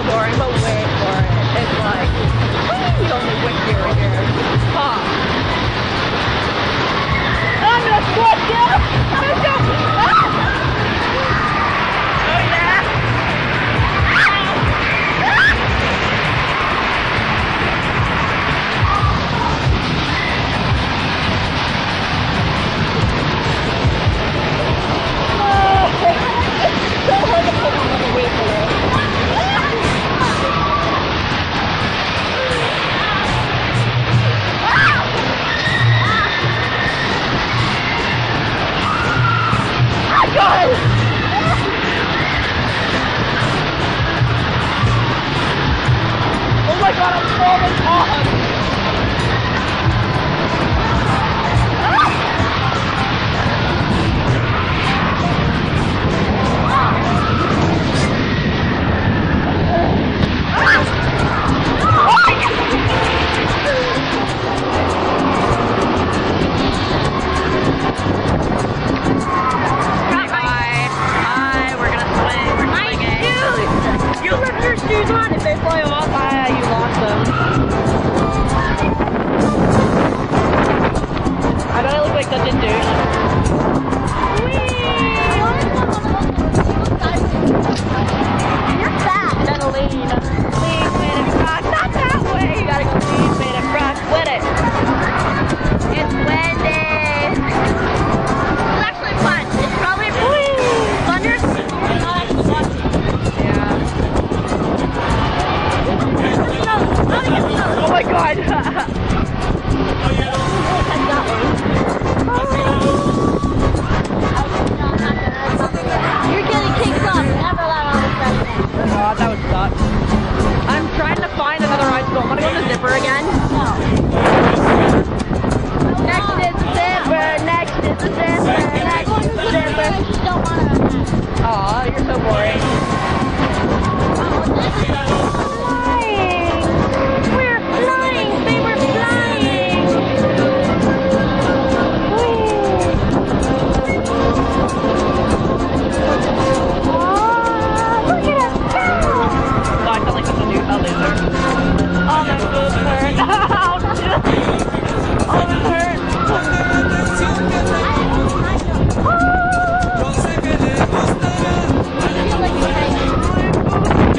so boring, but wait for it. It's like, what do you only went here and here? Stop. I'm gonna squat you! I'm gonna go! Ah! up. again.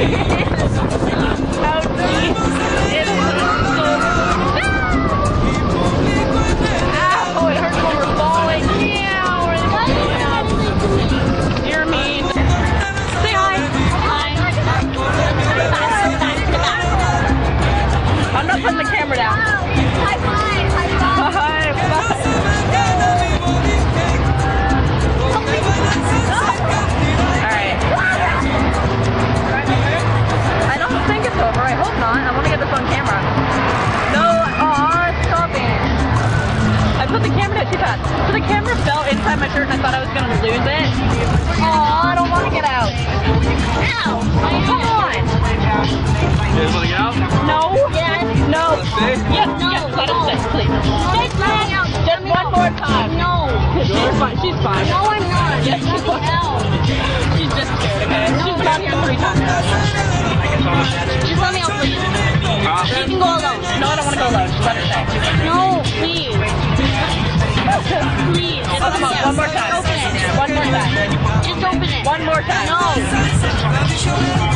Yeah. sick? Yes, no. yes, let him please. No, Take let. Just one more time. No. She's fine. She's fine. No, I'm not. Yes, she's fine. She's just scared, okay? No, she's gone three times. Just let me out, please. She can go alone. No, I don't want to go alone. Just let her stay. No, please. please. Just okay, let one more time. Open it. One more time. Just open it. One more time. No.